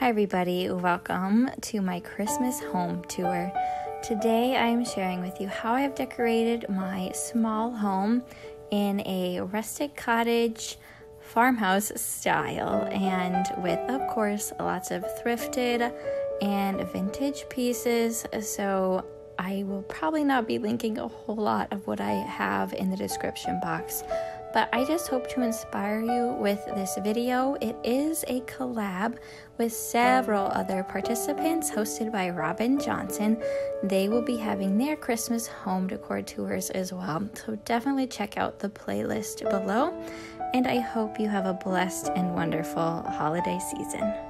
Hi, everybody. Welcome to my Christmas home tour. Today, I am sharing with you how I've decorated my small home in a rustic cottage farmhouse style and with, of course, lots of thrifted and vintage pieces. So, I will probably not be linking a whole lot of what I have in the description box but I just hope to inspire you with this video. It is a collab with several other participants hosted by Robin Johnson. They will be having their Christmas home decor tours as well. So definitely check out the playlist below. And I hope you have a blessed and wonderful holiday season.